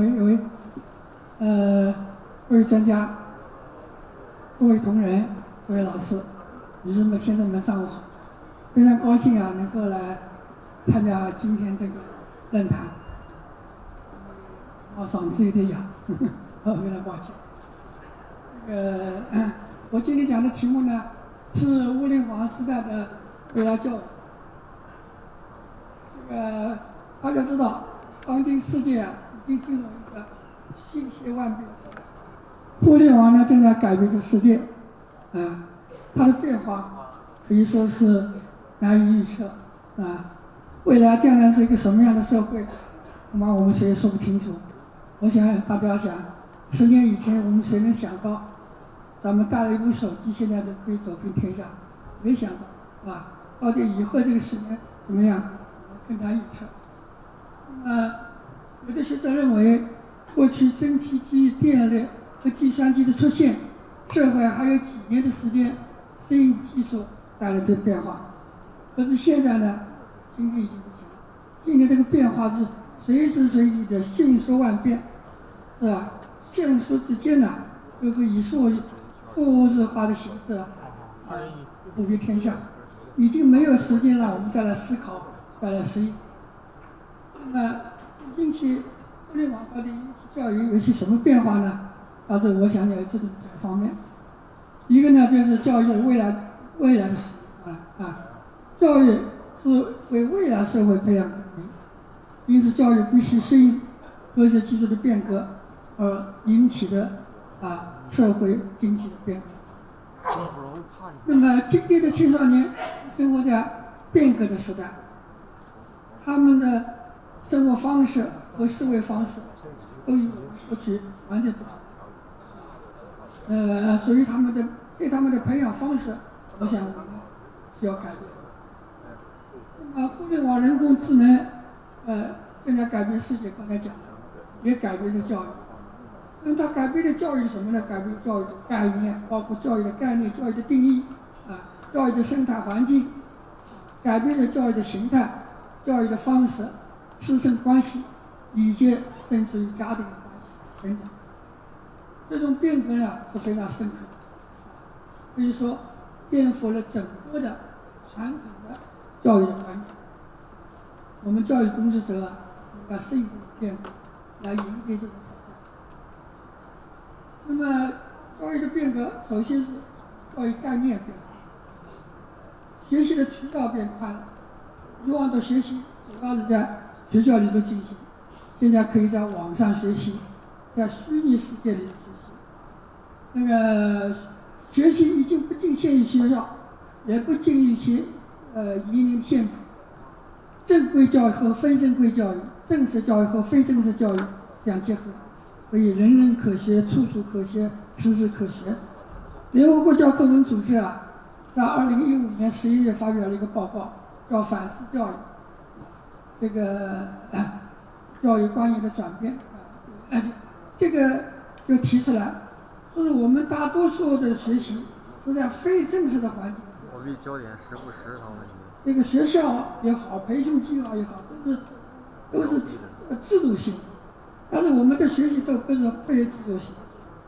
位位呃各位专家、各位同仁、各位老师、女士们、先生们，上午好！非常高兴啊，能够来参加今天这个论坛。我嗓子有点哑，呵呵非常抱歉。这个我今天讲的题目呢，是乌林皇时代的未来教育。这个大家知道，当今世界啊，已经进入一个信息万变的时代，互联网呢正在改变着世界，啊，它的变化可以说是难以预测，啊，未来将来是一个什么样的社会，恐怕我们谁也说不清楚。我想大家想，十年以前我们谁能想到，咱们带了一部手机，现在都可以走遍天下，没想到，是吧？到底以后这个十年怎么样，更难预测。那么，有的学者认为，过去蒸汽机、电力和计算机的出现，社会还有几年的时间适应技术带来的变化。可是现在呢，经济已经不行了，今年这个变化是随时随地的迅速万变。是吧？线速之间呢，都是以数数字化的形式啊，普遍天下，已经没有时间让我们再来思考，再来适应。那么，引起互联网到底教育有些什么变化呢？但是我想有这种几个方面。一个呢，就是教育未来未来的使命啊啊，教育是为未来社会培养公民，因此教育必须适应科学技术的变革。而引起的啊社会经济的变化。那么今天的青少年生活在变革的时代，他们的生活方式和思维方式都与过去完全不同。呃，所以他们的对他们的培养方式，我想我们需要改变。那么互联网、人工智能，呃，正在改变世界。刚才讲的，也改变了教育。那么它改变的教育什么呢？改变教育的概念，包括教育的概念、教育的定义，啊，教育的生态环境，改变了教育的形态、教育的方式、师生关系，以及甚至于家庭的关系等等。这种变革呢是非常深刻的，可以说颠覆了整个的传统的教育的观念。我们教育工作者应该适应这种变革，来迎接这种挑战。那么，教育的变革，首先是教育概念变化，学习的渠道变宽了。以往的学习主要是在学校里头进行，现在可以在网上学习，在虚拟世界里学习。那个学习已经不仅限于学校，也不仅于一些呃年龄限制。正规教育和非正规教育，正式教育和非正式教育相结合。可以人人可学，处处可学，时时可学。联合国教科文组织啊，在二零一五年十一月发表了一个报告，叫“反思教育”，这个教育观念的转变。这个就提出来，就是我们大多数的学习是在非正式的环境。我为焦点时不时他们。这个学校也好，培训机构也好，都是都是制制度性。但是我们的学习都不是非制度性，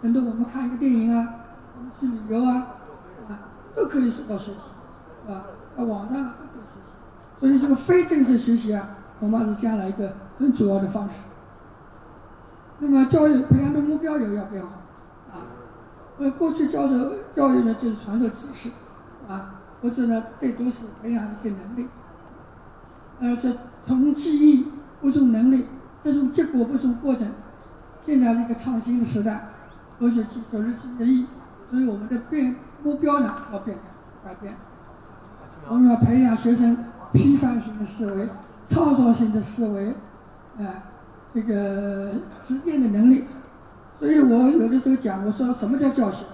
很多我们看一个电影啊，我们去旅游啊，啊，都可以受到学习，是吧？在网上都可以学习，所以这个非正式学习啊，恐怕是将来一个很主要的方式。那么教育培养的目标也要变化，啊，呃，过去教授教育呢就是传授知识，啊，或者呢最多是培养一些能力，而且从记忆不从能力。这种结果不从过程，现在是一个创新的时代，科学技术日新月异，所以我们的变目标呢要变改变。我们要培养学生批判性的思维、创造性的思维，哎，这个实践的能力。所以我有的时候讲，我说什么叫教学？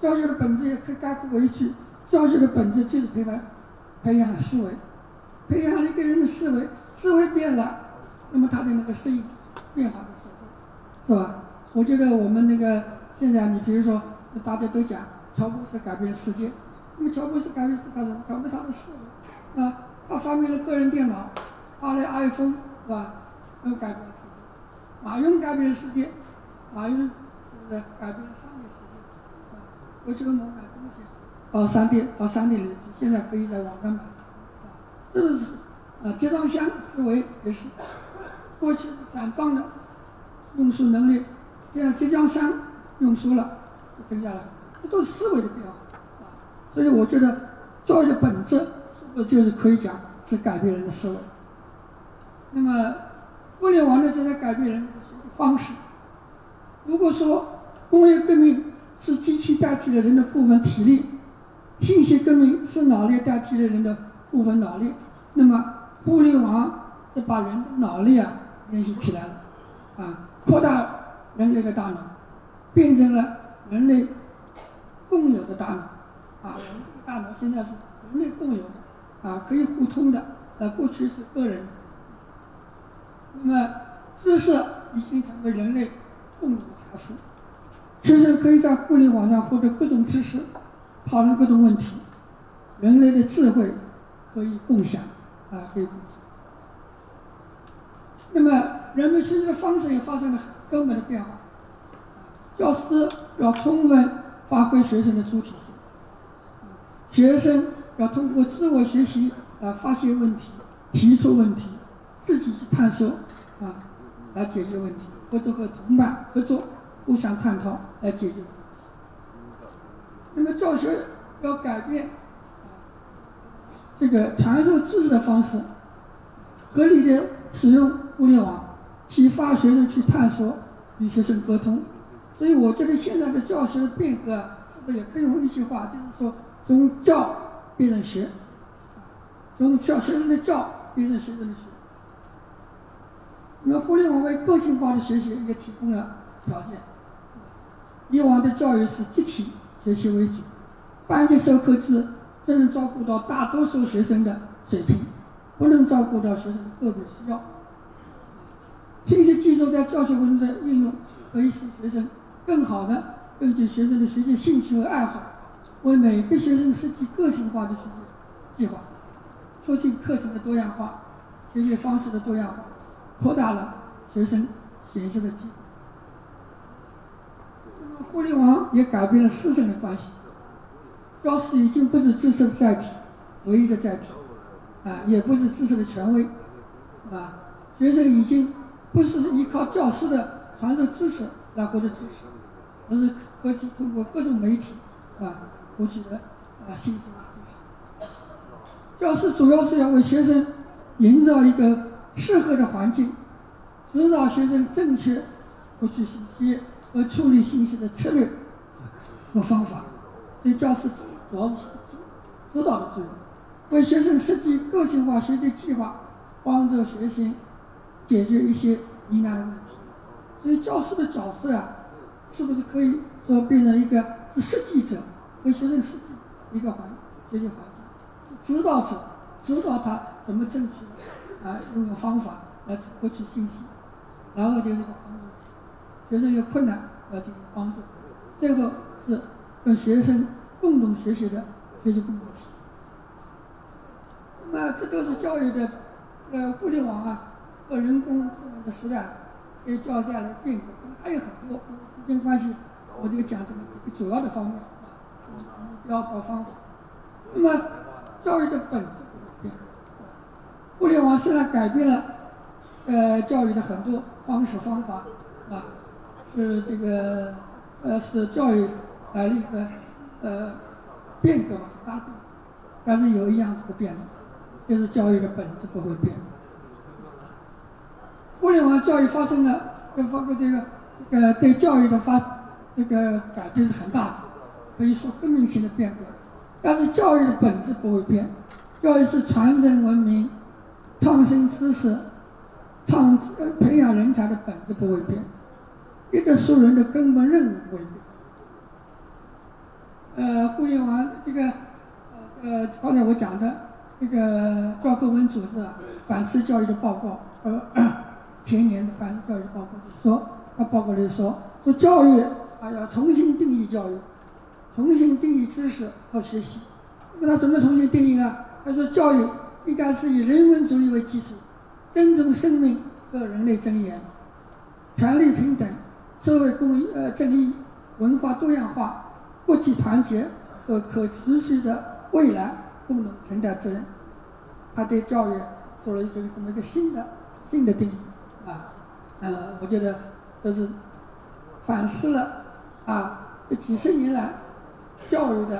教学的本质也可以概括为一句：教学的本质就是培养培养思维，培养一个人的思维，思维变了。那么他的那个生意变化的时候，是吧？我觉得我们那个现在，你比如说，大家都讲乔布斯改变世界，那么乔布斯改变世界是改变他的思维，啊，他发明了个人电脑，发了 iPhone，是吧？都改变世界。马云改变了世界，马云是不是改变了商业世界？啊，过去我们买东西到商店到商店里去，现在可以在网上买。这个是啊，集装箱思维也是，过去是散装的运输能力，现在集装箱运输了，增加了，这都是思维的变化。所以我觉得教育的本质这就是可以讲是改变人的思维？那么。互联网呢，正在改变人的方式。如果说工业革命是机器代替了人的部分体力，信息革命是脑力代替了人的部分脑力，那么互联网是把人脑力啊联系起来了，啊，扩大人类的大脑，变成了人类共有的大脑，啊，人类大脑现在是人类共有的，啊，可以互通的，呃，过去是个人。那么，知识已经成为人类共同财富。学生可以在互联网上获得各种知识，讨论各种问题。人类的智慧可以共享，啊，可以共享。那么，人们学习的方式也发生了根本的变化。教师要充分发挥学生的主体性，学生要通过自我学习来发现问题、提出问题、自己去探索。啊，来解决问题，或者和同伴合作，互相探讨来解决。那么教学要改变这个传授知识的方式，合理的使用互联网，启发学生去探索，与学生沟通。所以我觉得现在的教学的变革，是不是也可以用一句话，就是说从教变成学，从教学生的教别人学生的学。那么，互联网为个性化的学习也提供了条件。以往的教育是集体学习为主，班级授课制只能照顾到大多数学生的水平，不能照顾到学生的个别需要。信息技术在教学过程中应用，可以使学生更好的根据学生的学习兴趣和爱好，为每个学生设计个性化的学习计划，促进课程的多样化，学习方式的多样化。扩大了学生学习的机会。互联网也改变了师生的关系。教师已经不是知识的载体，唯一的载体，啊，也不是知识的权威，啊，学生已经不是依靠教师的传授知识来获得知识，而是可以通过各种媒体，啊，获取的啊信息和知识。教师主要是要为学生营造一个。适合的环境，指导学生正确获取信息和处理信息的策略和方法。对教师主要是指导的作用，为学生设计个性化学习计划，帮助学生解决一些疑难的问题。所以教师的角色啊，是不是可以说变成一个是设计者，为学生设计一个环学习环境，指导者，指导他怎么正确。啊，用个方法来获取信息，然后就是帮助学生有困难要进行帮助，最后是跟学生共同学习的学习共同体。那么这都是教育的，呃，互联网啊和人工智能的时代给教育带来的变革，还有很多，时间关系，我就讲这么几个主要的方面啊，目标和方法。那么教育的本质不变。互联网虽然改变了，呃，教育的很多方式方法，啊，是这个，呃，是教育来了一个，呃，变革嘛，很大变。但是有一样是不变的，就是教育的本质不会变。互联网教育发生了，包括这个，这个对教育的发，这个改变是很大的，可以说革命性的变革。但是教育的本质不会变，教育是传承文明。创新知识、创呃培养人才的本质不会变，一个树人的根本任务不会变。呃，互联网这个，呃，刚才我讲的这个教科文组织反思教育的报告，呃，前年的反思教育报告说，他报告里说，说教育啊要重新定义教育，重新定义知识和学习。那么他怎么重新定义呢？他说教育。应该是以人文主义为基础，尊重生命和人类尊严，权利平等、社会公呃正义、文化多样化、国际团结和可持续的未来共同承担责任。他对教育做了一个这么一个新的新的定义啊，呃，我觉得这是反思了啊这几十年来教育的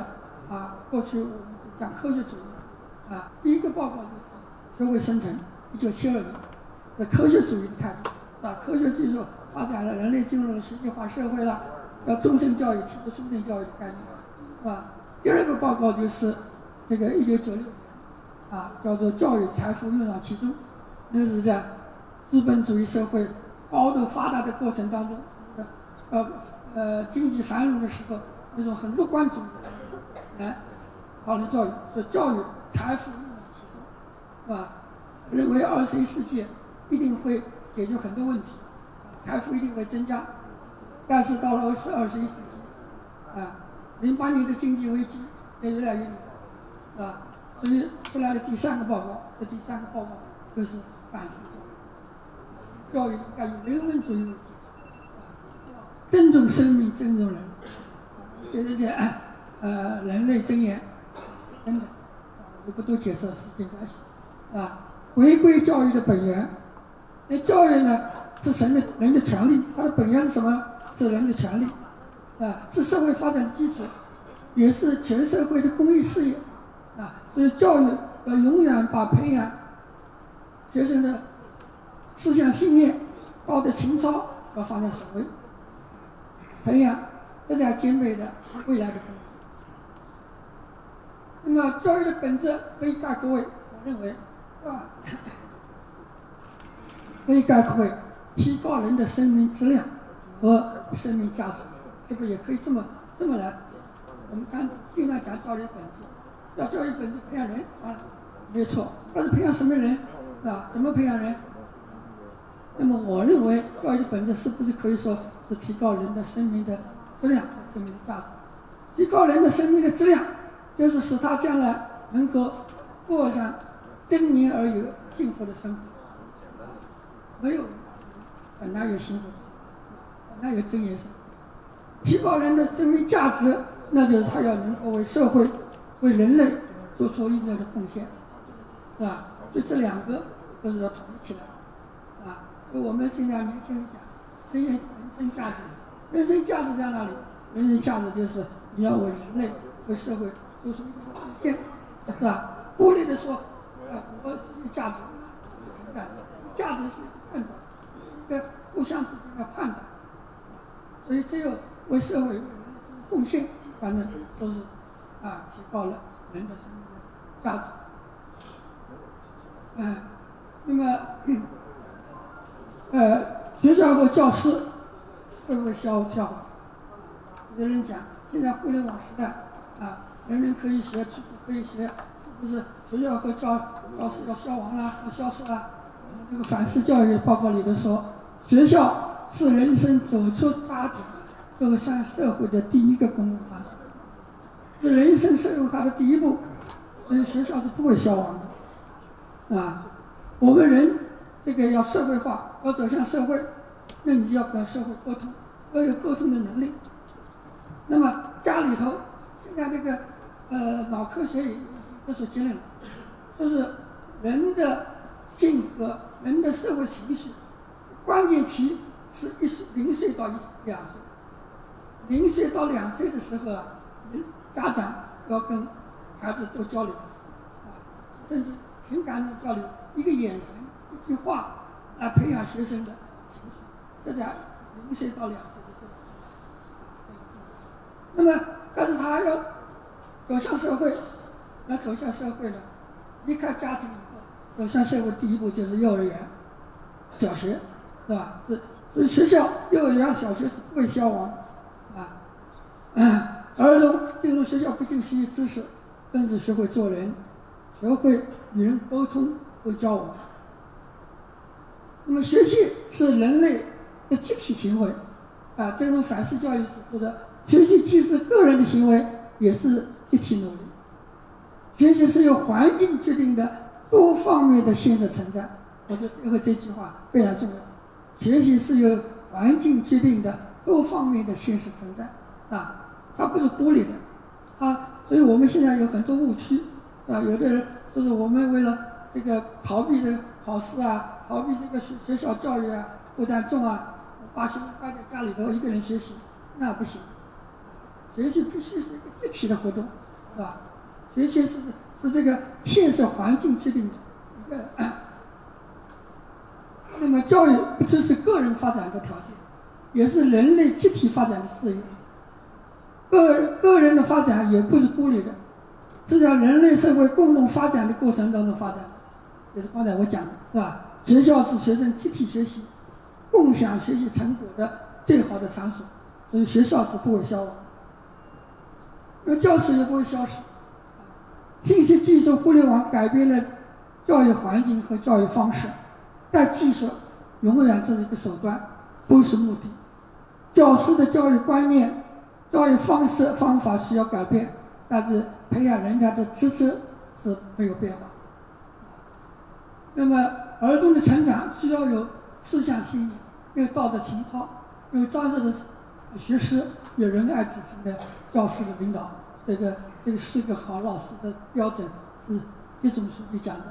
啊过去我们讲科学主义啊，第一个报告就是社会生存，一九七二年的科学主义的态度。啊，科学技术发展了，人类进入了实际化社会了，要终身教育，提出终身教育的概念，是吧？第二个报告就是这个一九九六，啊，叫做教育财富用到其中，那是在资本主义社会高度发达的过程当中，呃呃经济繁荣的时候，那种很乐观主义来讨论教育，说教育财富用到其中，是吧？认为二十一世纪一定会。解决很多问题，财富一定会增加，但是到了二十二十一世纪，啊，零八年的经济危机也越来越厉害，啊，所以出来的第三个报告，这第三个报告就是反思。教育，教育应该以人文主义为基础，尊重生命，尊重人，就是这呃人类尊严等等，我不多解释时间关系，啊，回归教育的本源。那教育呢，是神的人的权利，它的本源是什么？是人的权利，啊，是社会发展的基础，也是全社会的公益事业，啊，所以教育要永远把培养学生的思想信念、道德情操要放在首位，培养更加精美的未来的那么，教育的本质可以概括为，我认为，啊。可以概括为提高人的生命质量和生命价值，是不也可以这么这么来？我们讲经常讲教育本质，要教育本质培养人啊，没错。但是培养什么人啊？怎么培养人？那么我认为教育的本质是不是可以说是提高人的生命的质量生命的价值？提高人的生命的质量，就是使他将来能够过上尊严而有幸福的生活。没有，很难有幸福？很难有尊严？提高人的生命价值，那就是他要能够为社会、为人类做出应有的贡献，是吧？就这两个都是要统一起来，啊！我们经常年轻人讲，实现人生价值。人生价值在哪里？人生价值就是你要为人类、为社会做出一个贡献，是吧？孤立的说，啊，我是一个价值，承担，价值是。判断，是一个互相之间的判断，所以只有为社会贡献，反正都是啊，提高了人的生命的价值。嗯，那么呃，学校和教师会不会消消？有的人讲，现在互联网时代啊，人人可以学，可以学，是不是学校和教教师要消亡了，要消失了？这个反思教育报告里头说，学校是人生走出家庭走向社会的第一个公共场所，是人生社会化的第一步，所以学校是不会消亡的，啊，我们人这个要社会化，要走向社会，那你就要跟社会沟通，要有沟通的能力。那么家里头，现在这个呃脑科学也得出结论了，就是人的性格。人的社会情绪关键期是一岁零岁到一两岁，零岁到两岁的时候啊，家长要跟孩子多交流，啊，甚至情感上交流，一个眼神、一句话来培养学生的，这在零岁到两岁的时候。那么，但是他要走向社会，要走向社会呢，离开家庭以后。走向社会第一步就是幼儿园、小学，是吧？是，所以学校、幼儿园、小学是不会消亡，啊，儿童进入学校不仅学习知识，更是学会做人，学会与人沟通和交往。那么，学习是人类的集体行为，啊，正如反思教育所说的，学习既是个人的行为，也是集体努力。学习是由环境决定的。多方面的现实存在，我觉得最后这句话非常重要。学习是由环境决定的多方面的现实存在啊，它不是孤立的啊，所以我们现在有很多误区啊，有的人就是我们为了这个逃避这个考试啊，逃避这个学学校教育啊负担重啊，把学生关在家里头一个人学习，那不行，学习必须是一个一体的活动，是吧？学习是是这个现实环境决定的一个。那么，教育不只是个人发展的条件，也是人类集体发展的事业。个个人的发展也不是孤立的，是在人类社会共同发展的过程当中发展。也是刚才我讲的，是吧？学校是学生集体学习、共享学习成果的最好的场所，所以学校是不会消亡。那，教室也不会消失。信息技术、互联网改变了教育环境和教育方式。但技术永远只是一个手段，不是目的。教师的教育观念、教育方式方法需要改变，但是培养人才的资质是没有变化。那么，儿童的成长需要有思想信念、有道德情操、有扎实的学识、有仁爱之心的教师的领导。这个这个是个好老师的标准是习总书记讲的，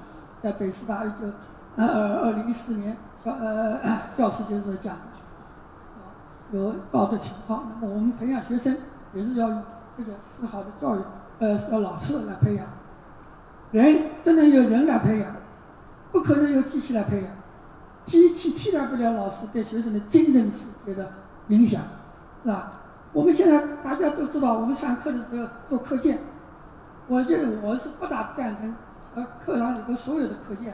在北师大一九。呃，二零一四年呃教师节是讲的，有道德情操。那么我们培养学生也是要用这个思好的教育，呃，老师来培养。人只能由人来培养，不可能由机器来培养。机器替代不了老师对学生的精神世界的影响，是吧？我们现在大家都知道，我们上课的时候做课件，我觉得我是不大赞成呃课堂里头所有的课件。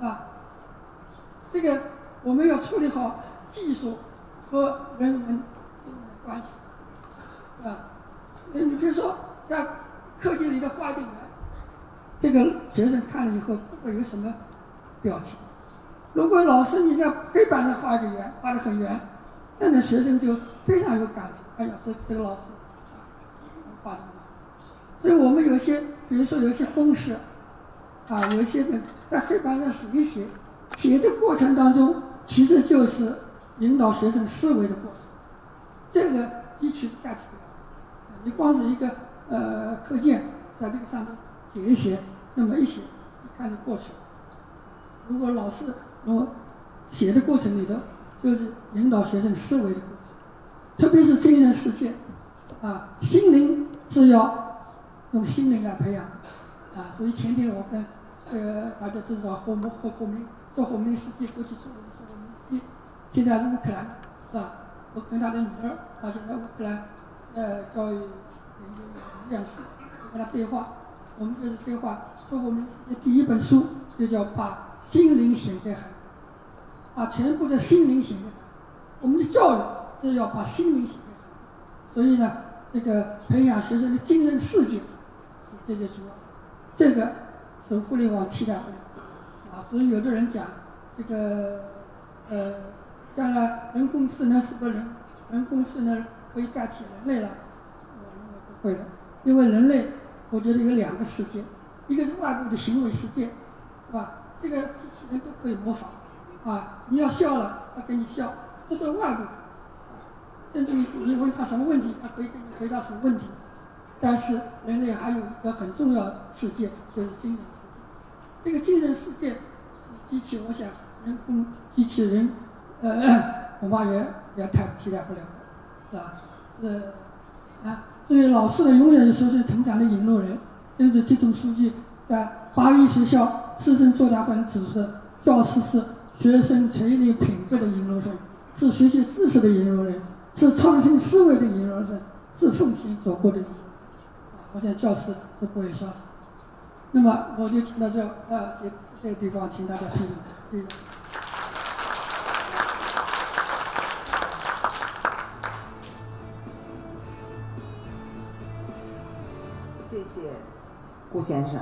啊，这个我们要处理好技术和人文的关系，啊，你比如说像课件里的画一个圆，这个学生看了以后不会有什么表情。如果老师你在黑板上画一个圆，画的很圆，那么学生就非常有感情。哎呀，这这个老师画的好。所以我们有些，比如说有些公式。啊，有一些人在黑板上写一写，写的过程当中，其实就是引导学生思维的过程。这个机器代替不了。你光是一个呃课件，在这个上面写一写，那么一写，一看就过去了。如果老师那么写的过程里头，就是引导学生思维的过程，特别是精神世界，啊，心灵是要用心灵来培养，啊，所以前天我跟。这个大家都知道，霍姆霍霍姆做霍姆斯基过去说的是霍姆斯基，现在是乌克兰，是吧？我跟他的女儿，他现在乌克兰呃教育研究院士，跟他对话，我们就是对话，做霍姆斯基第一本书就叫《把心灵写给孩子》，把全部的心灵献给孩子。我们的教育是要把心灵献给孩子，所以呢，这个培养学生的精神世界是最最主要，这个。是互联网替代不了，啊，所以有的人讲这个，呃，将来人工智能是不是人人工智能可以代替人类了？我认为不会的，因为人类我觉得有两个世界，一个是外部的行为世界，是吧？这个机器人都可以模仿，啊，你要笑了，他给你笑，这是外部，甚至你你问他什么问题，他可以给你回答什么问题。但是人类还有一个很重要的世界，就是精神世界。这个精神世界是机器，我想人工机器人，呃，恐怕也也太替代不了是吧？是啊，所以老师呢永远是学生成长的引路人。正是这种书记在八一学校师生座谈会指示，教师是学生垂立品格的引路人，是学习知识的引路人，是创新思维的引路人，是奉献祖国的。我想教师是不会消失。那么我就请到这呃这个地方，请大家听，谢谢。谢谢顾先生，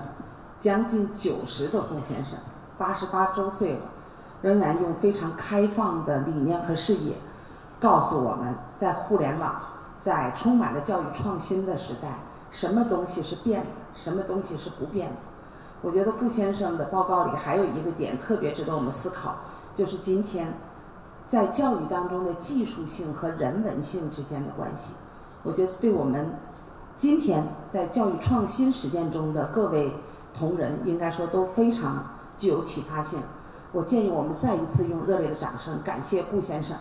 将近九十的顾先生，八十八周岁了，仍然用非常开放的理念和视野告诉我们在互联网在充满了教育创新的时代什么东西是变的什么东西是不变的。我觉得顾先生的报告里还有一个点特别值得我们思考就是今天在教育当中的技术性和人文性之间的关系。我觉得对我们今天在教育创新实践中的各位同仁应该说都非常具有启发性我建议我们再一次用热烈的掌声感谢顾先生。